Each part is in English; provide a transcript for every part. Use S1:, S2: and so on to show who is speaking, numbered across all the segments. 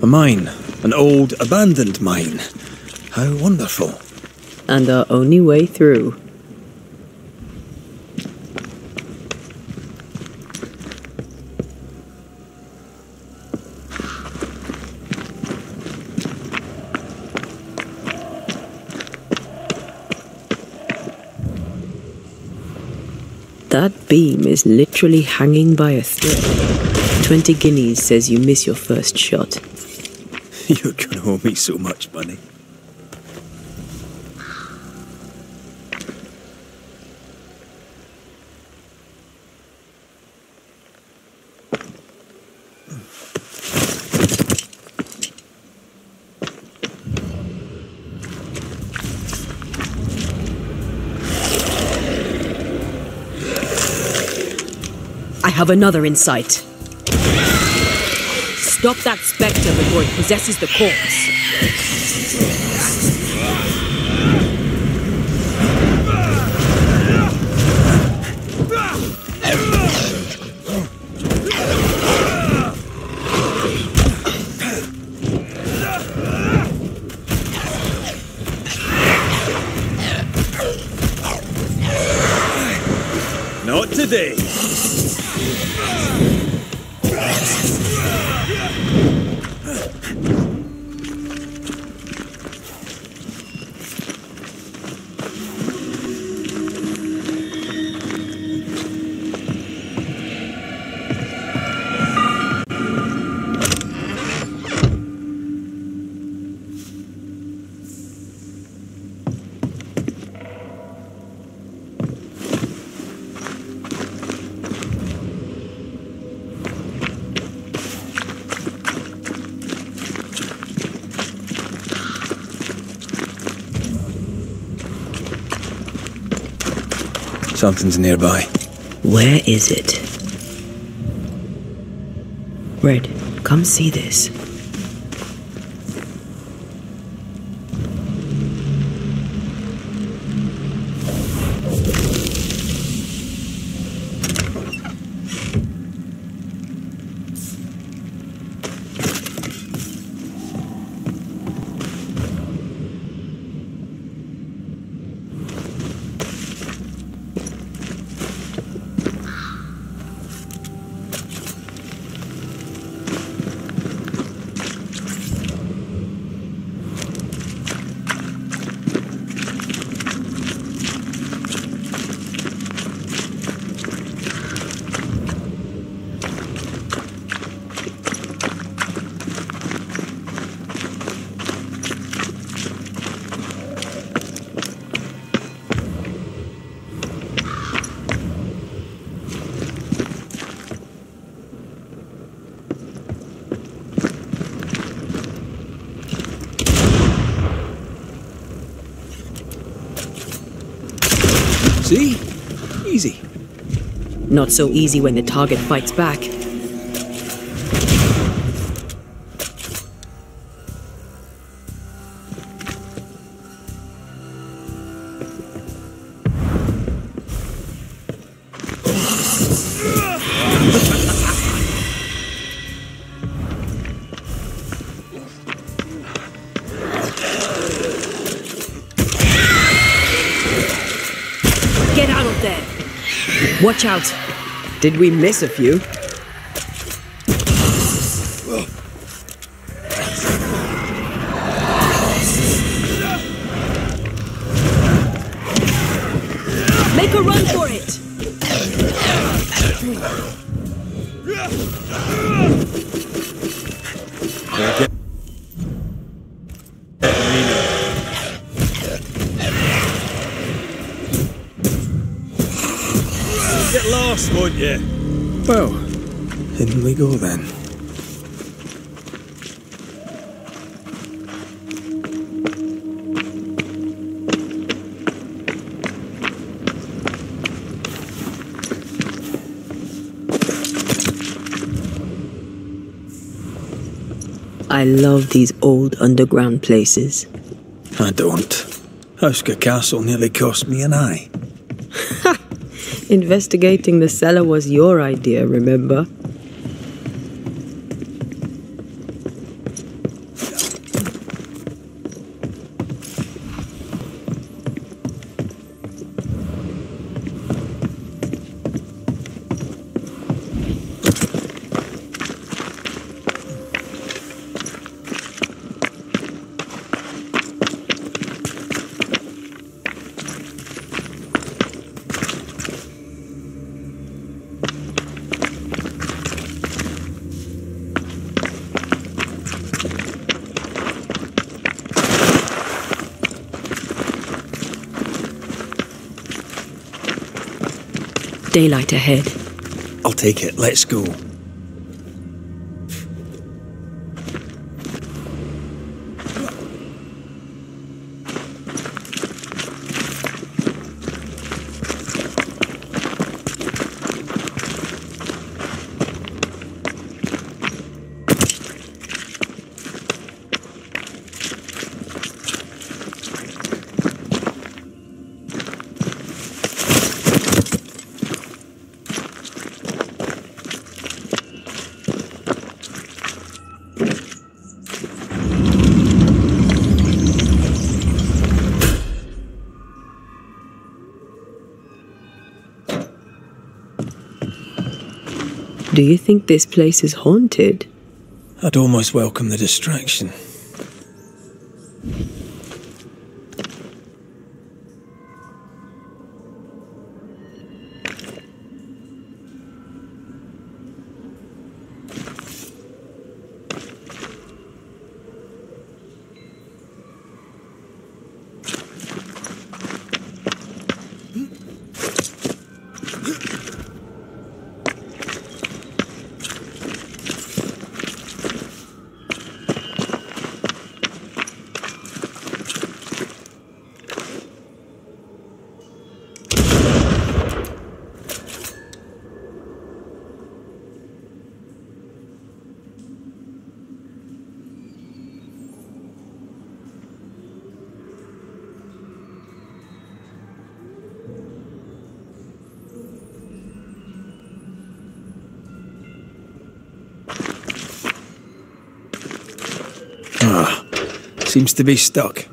S1: A mine. An old, abandoned mine. How wonderful.
S2: And our only way through. That beam is literally hanging by a thread. Twenty guineas says you miss your first shot.
S1: You're gonna owe me so much money.
S2: I have another insight. Stop that spectre before it possesses the corpse.
S1: Something's nearby.
S2: Where is it? Red, come see this.
S1: See? Easy.
S2: Not so easy when the target fights back. Watch out! Did we miss a few? Make a run for it!
S1: Get lost, won't you? Well, in we go then.
S2: I love these old underground places.
S1: I don't. Hauska Castle nearly cost me an eye.
S2: Investigating the cellar was your idea, remember? Daylight ahead.
S1: I'll take it. Let's go.
S2: Do you think this place is haunted?
S1: I'd almost welcome the distraction. Seems to be stuck.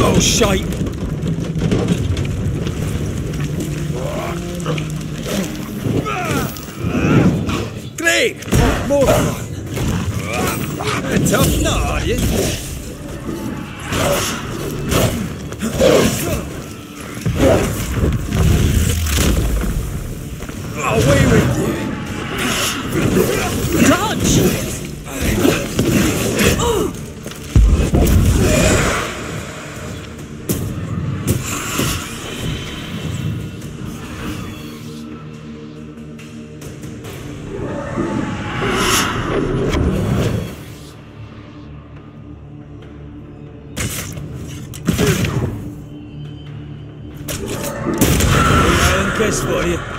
S1: Oh, shite! Great! More fun! You're tough now, are you? Away with you!
S3: Dodge!
S1: 可以。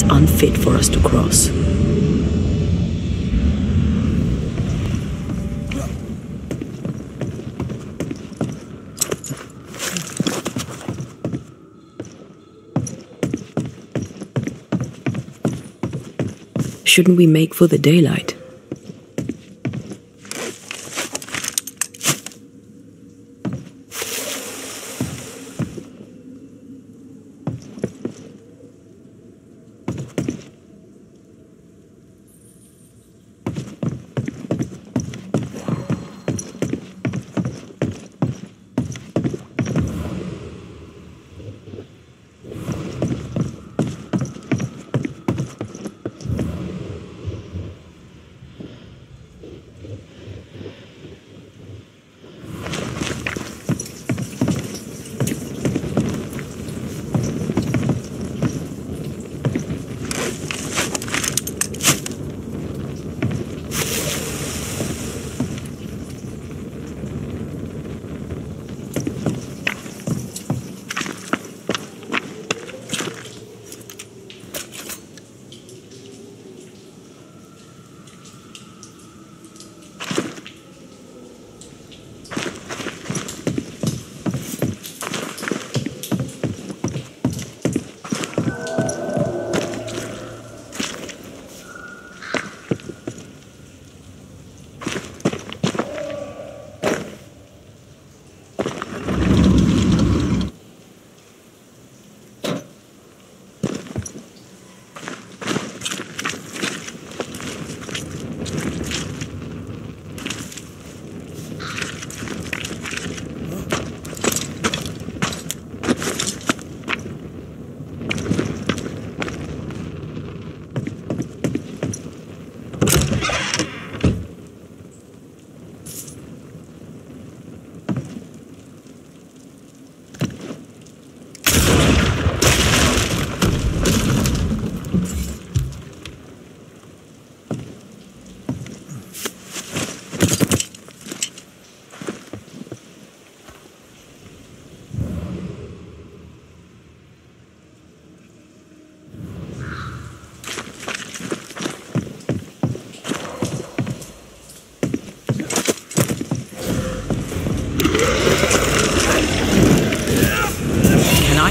S2: That's unfit for us to cross. Shouldn't we make for the daylight?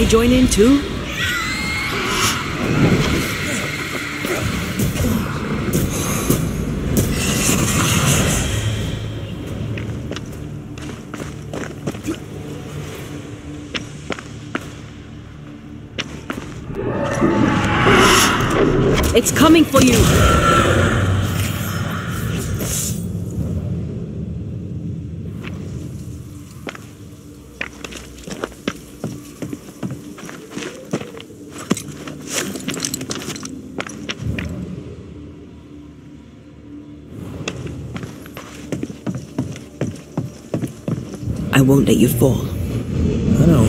S2: Join in too? It's coming for you! I won't let you fall.
S1: I know.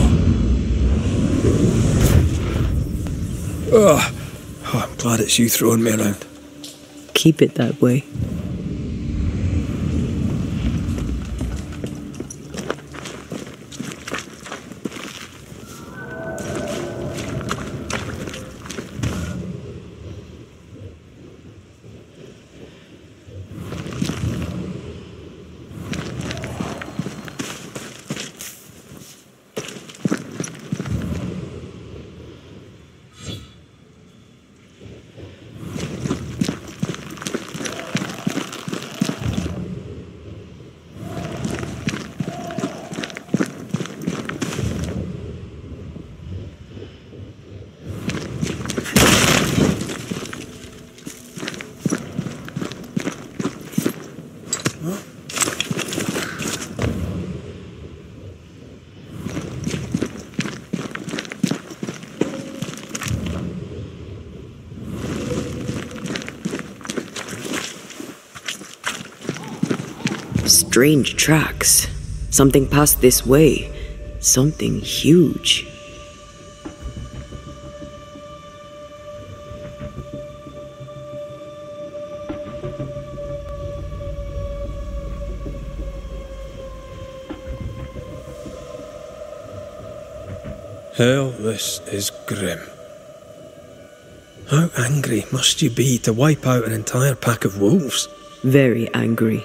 S1: Oh, oh, I'm glad it's you throwing me around.
S2: Keep it that way. Strange tracks. Something passed this way. Something huge.
S1: Hell, this is grim. How angry must you be to wipe out an entire pack of wolves?
S2: Very angry.